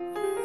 you.